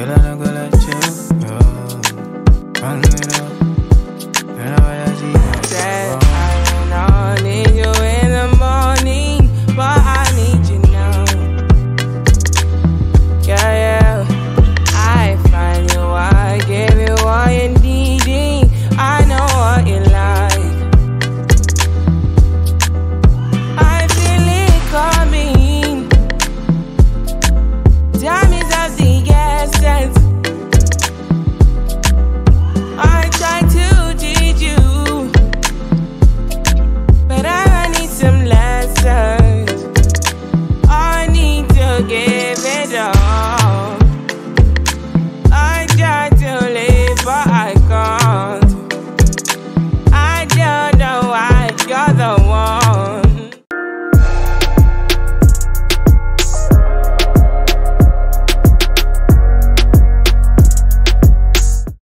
Ela não gosta him laugh.